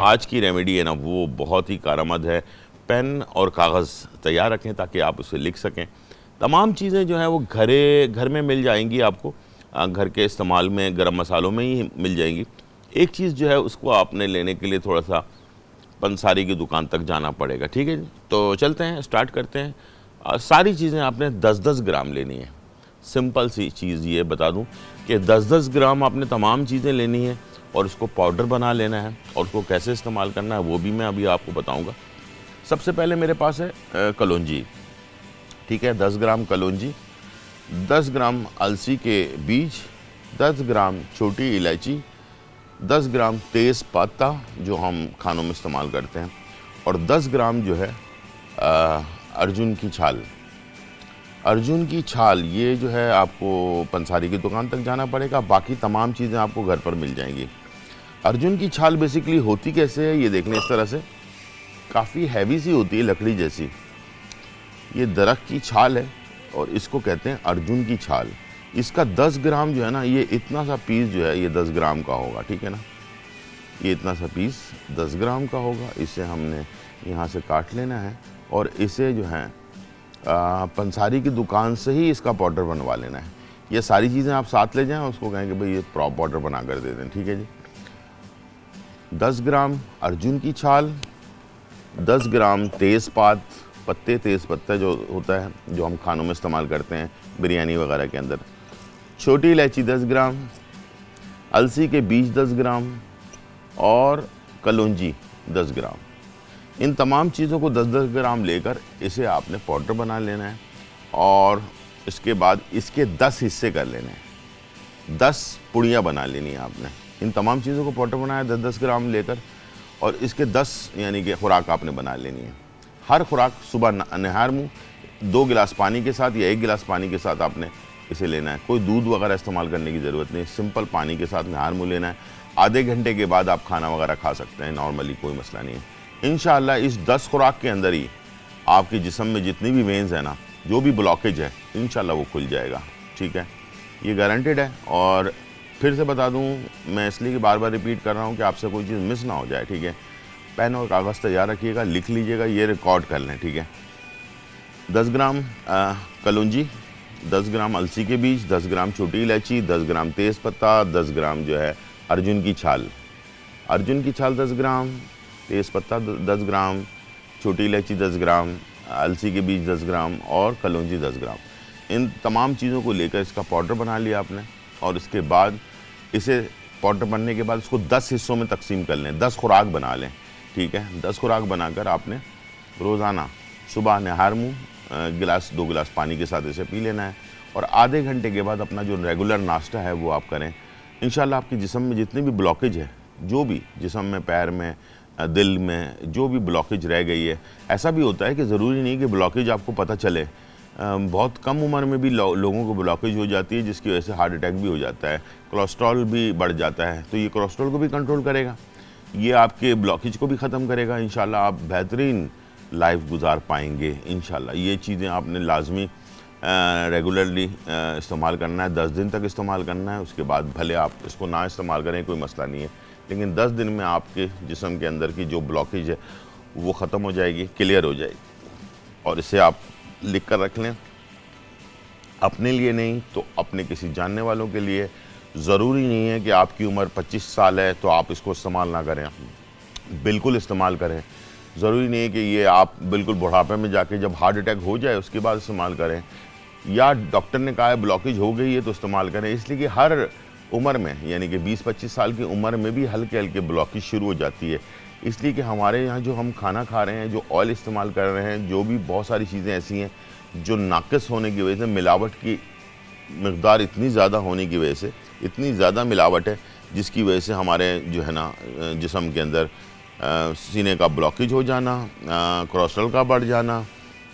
आज की रेमेडी है ना, वो बहुत ही कारामद है। पेन और कागज़ तैयार रखें ताकि आप उसे लिख सकें। तमाम चीज़ें जो हैं, वो घरे, घर में मिल जाएँगी आपको। घर के इस्तेमाल में, गरम मसालों में ही मिल जाएँगी। एक चीज़ जो है, उसको आपने लेने के लिए थोड़ा सा पंसारी की दुकान तक जाना पड़ेगा, ठीक है तो चलते हैं स्टार्ट करते हैं। सारी चीज़ें आपने 10-10 ग्राम लेनी है। सिंपल सी चीज़ ये बता दूँ कि 10-10 ग्राम आपने तमाम चीज़ें लेनी है। और उसको पाउडर बना लेना है और उसको कैसे इस्तेमाल करना है वो भी मैं अभी आपको बताऊँगा। सबसे पहले मेरे पास है कलौजी। ठीक है दस ग्राम कलौजी दस ग्राम अलसी के बीज दस ग्राम छोटी इलायची दस ग्राम तेज़ पत्ता जो हम खानों में इस्तेमाल करते हैं और दस ग्राम जो है आ, अर्जुन की छाल। अर्जुन की छाल ये जो है आपको पंसारी की दुकान तक जाना पड़ेगा बाकी तमाम चीज़ें आपको घर पर मिल जाएँगी। अर्जुन की छाल बेसिकली होती कैसे है, ये देखने इस तरह से। काफ़ी हैवी सी होती है लकड़ी जैसी। ये दरख्त की छाल है और इसको कहते हैं अर्जुन की छाल। इसका 10 ग्राम जो है ना, ये इतना सा पीस जो है, ये 10 ग्राम का होगा, ठीक है ना? ये इतना सा पीस 10 ग्राम का होगा, इसे हमने यहाँ से काट लेना है और इसे जो है पंसारी की दुकान से ही इसका पाउडर बनवा लेना है। ये सारी चीज़ें आप साथ ले जाएँ उसको कहें कि भाई ये प्रॉप पाउडर बना कर दे दें, ठीक है जी? 10 ग्राम अर्जुन की छाल 10 ग्राम तेज़पात पत्ते तेज़ पत्ता जो होता है, जो हम खानों में इस्तेमाल करते हैं, बिरयानी वगैरह के अंदर। छोटी इलायची 10 ग्राम, अलसी के बीज 10 ग्राम और कलौजी 10 ग्राम। इन तमाम चीज़ों को 10-10 ग्राम लेकर इसे आपने पाउडर बना लेना है और इसके बाद इसके 10 हिस्से कर लेने हैं। 10 पुड़ियाँ बना लेनी है आपने। इन तमाम चीज़ों को पाउडर बनाया दस दस ग्राम लेकर, और इसके दस, यानी कि खुराक आपने बना लेनी है। हर खुराक सुबह नहार मुँह, दो गिलास पानी के साथ या एक गिलास पानी के साथ आपने इसे लेना है। कोई दूध वगैरह इस्तेमाल करने की ज़रूरत नहीं, सिंपल पानी के साथ नहार मुँह लेना है। आधे घंटे के बाद आप खाना वगैरह खा सकते हैं, नॉर्मली कोई मसला नहीं है। इन इस दस खुराक के अंदर ही आपके जिसम में जितनी भी वेंस है ना, जो भी ब्लॉकेज है इन वो खुल जाएगा। ठीक है? ये गारंटेड है और फिर से बता दूँ, मैं इसलिए कि बार बार रिपीट कर रहा हूँ कि आपसे कोई चीज़ मिस ना हो जाए, ठीक है? पेन और कागज़ तैयार रखिएगा, लिख लीजिएगा, ये रिकॉर्ड कर लें, ठीक है? दस ग्राम कलौजी, दस ग्राम अलसी के बीज, दस ग्राम छोटी इलायची, दस ग्राम तेज़ पत्ता, दस ग्राम जो है अर्जुन की छाल। अर्जुन की छाल दस ग्राम, तेज़ पत्ता दस ग्राम, छोटी इलायची दस ग्राम, अलसी के बीज दस ग्राम और कलौजी दस ग्राम। इन तमाम चीज़ों को लेकर इसका पाउडर बना लिया आपने और इसके बाद इसे पाउडर बनने के बाद उसको दस हिस्सों में तकसीम कर लें। दस खुराक बना लें, ठीक है? दस खुराक बनाकर आपने रोज़ाना, सुबह नहार मुँह गिलास, दो गिलास पानी के साथ इसे पी लेना है और आधे घंटे के बाद अपना जो रेगुलर नाश्ता है वो आप करें। इन आपके जिसम में जितनी भी ब्लॉकेज है, जो भी जिसम में, पैर में दिल में, जो भी ब्लॉकेज रह गई है, ऐसा भी होता है कि ज़रूरी नहीं कि ब्लॉकेज आपको पता चले। बहुत कम उम्र में भी लो, लोगों को ब्लॉकेज हो जाती है जिसकी वजह से हार्ट अटैक भी हो जाता है। कोलेस्ट्रॉल भी बढ़ जाता है। तो ये कोलेस्ट्रॉल को भी कंट्रोल करेगा। ये आपके ब्लॉकेज को भी ख़त्म करेगा। इन आप बेहतरीन लाइफ गुजार पाएँगे इन ये चीज़ें आपने लाजमी रेगुलरली इस्तेमाल करना है। दस दिन तक इस्तेमाल करना है। उसके बाद भले आप इसको ना इस्तेमाल करें कोई मसला नहीं है। लेकिन दस दिन में आपके जिसम के अंदर की जो ब्लॉकेज है वो ख़त्म हो जाएगी क्लियर हो जाएगी। और इसे आप लिख कर रख लें। अपने लिए नहीं तो अपने किसी जानने वालों के लिए। ज़रूरी नहीं है कि आपकी उम्र 25 साल है तो आप इसको इस्तेमाल ना करें। बिल्कुल इस्तेमाल करें। ज़रूरी नहीं है कि ये आप बिल्कुल बुढ़ापे में जाके जब हार्ट अटैक हो जाए, उसके बाद इस्तेमाल करें। या डॉक्टर ने कहा है, ब्लॉकेज हो गई है तो इस्तेमाल करें। इसलिए कि हर उम्र में, यानी कि 20-25 साल की उम्र में भी हल्के हल्के ब्लॉकेज शुरू हो जाती है। इसलिए कि हमारे यहाँ जो हम खाना खा रहे हैं, जो ऑयल इस्तेमाल कर रहे हैं, जो भी बहुत सारी चीज़ें ऐसी हैं, जो नाकस होने की वजह से, मिलावट की मकदार इतनी ज़्यादा होने की वजह से, इतनी ज़्यादा मिलावट है, जिसकी वजह से हमारे जो है ना, जिसम के अंदर सीने का ब्लॉकेज हो जाना कोलेस्ट्रॉल का बढ़ जाना,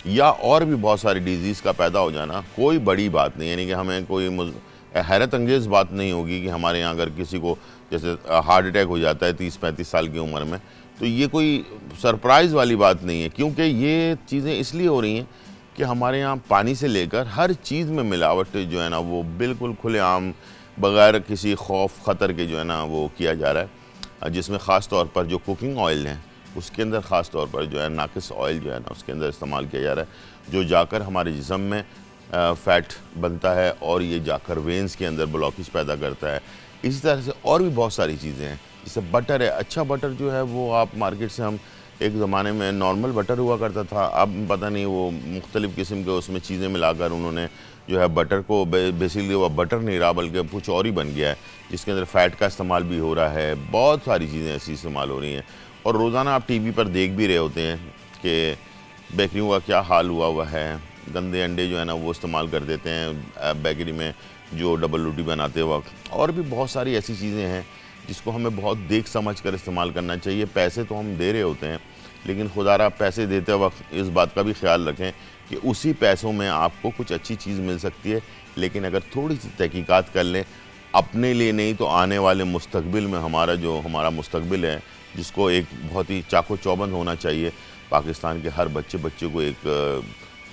या और भी बहुत सारी डिज़ीज़ का पैदा हो जाना, कोई बड़ी बात नहीं यानी कि हमें कोई हैरत अंगेज़ बात नहीं होगी कि हमारे यहाँ अगर किसी को जैसे हार्ट अटैक हो जाता है तीस पैंतीस साल की उम्र में तो ये कोई सरप्राइज़ वाली बात नहीं है, क्योंकि ये चीज़ें इसलिए हो रही हैं कि हमारे यहाँ पानी से लेकर हर चीज़ में मिलावट जो है ना, वो बिल्कुल खुलेआम, बग़ैर किसी खौफ, ख़तर के जो है ना, वो किया जा रहा है। जिसमें ख़ास तौर पर जो कुकिंग ऑयल हैं, उसके अंदर ख़ास तौर पर जो है नाकिस ऑयल जो है ना, उसके अंदर इस्तेमाल किया जा रहा है, जो जाकर हमारे जिसम में फ़ैट बनता है और ये जाकर वेंस के अंदर ब्लॉकेज पैदा करता है। इसी तरह से और भी बहुत सारी चीज़ें हैं। जैसे बटर है अच्छा बटर जो है वो आप मार्केट से हम एक ज़माने में नॉर्मल बटर हुआ करता था। अब पता नहीं वो मुख्तलिफ़ किस्म के उसमें चीज़ें मिलाकर उन्होंने जो है बटर को बेसिकली वो बटर नहीं रहा, बल्कि कुछ और ही बन गया है, जिसके अंदर फ़ैट का इस्तेमाल भी हो रहा है। बहुत सारी चीज़ें ऐसी इस्तेमाल हो रही हैं। और रोज़ाना आप टी वी पर देख भी रहे होते हैं कि बेकरियों का क्या हाल हुआ हुआ है। गंदे अंडे जो है ना, वो इस्तेमाल कर देते हैं बेकरी में जो डबल रोटी बनाते वक्त। और भी बहुत सारी ऐसी चीज़ें हैं जिसको हमें बहुत देख समझ कर इस्तेमाल करना चाहिए। पैसे तो हम दे रहे होते हैं, लेकिन खुदारा पैसे देते वक्त इस बात का भी ख्याल रखें कि उसी पैसों में आपको कुछ अच्छी चीज़ मिल सकती है। लेकिन अगर थोड़ी सी तहकीकात कर लें, अपने लिए नहीं तो आने वाले मुस्तबिल में हमारा जो, हमारा मुस्तबिल है, जिसको एक बहुत ही चाको चौबंद होना चाहिए। पाकिस्तान के हर बच्चे बच्चे को एक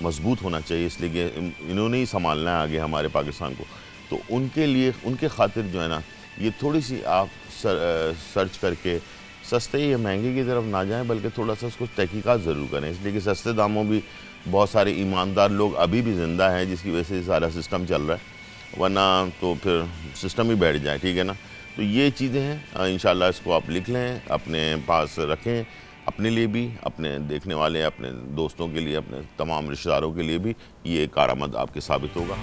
मज़बूत होना चाहिए इसलिए कि इन्होंने ही संभालना है आगे हमारे पाकिस्तान को। तो उनके लिए उनके खातिर जो है ना ये थोड़ी सी आप सर, सर्च करके सस्ते या महँगे की तरफ़ ना जाएँ बल्कि थोड़ा सा उसको तहकीकात ज़रूर करें। इसलिए कि सस्ते दामों भी बहुत सारे ईमानदार लोग अभी भी ज़िंदा हैं जिसकी वजह से सारा सिस्टम चल रहा है। वरना तो फिर सिस्टम ही बैठ जाए ठीक है ना? तो ये चीज़ें हैं। इन इसको आप लिख लें अपने पास रखें। अपने लिए भी, अपने देखने वाले, अपने दोस्तों के लिए, अपने तमाम रिश्तेदारों के लिए भी ये कारामद आपके साबित होगा।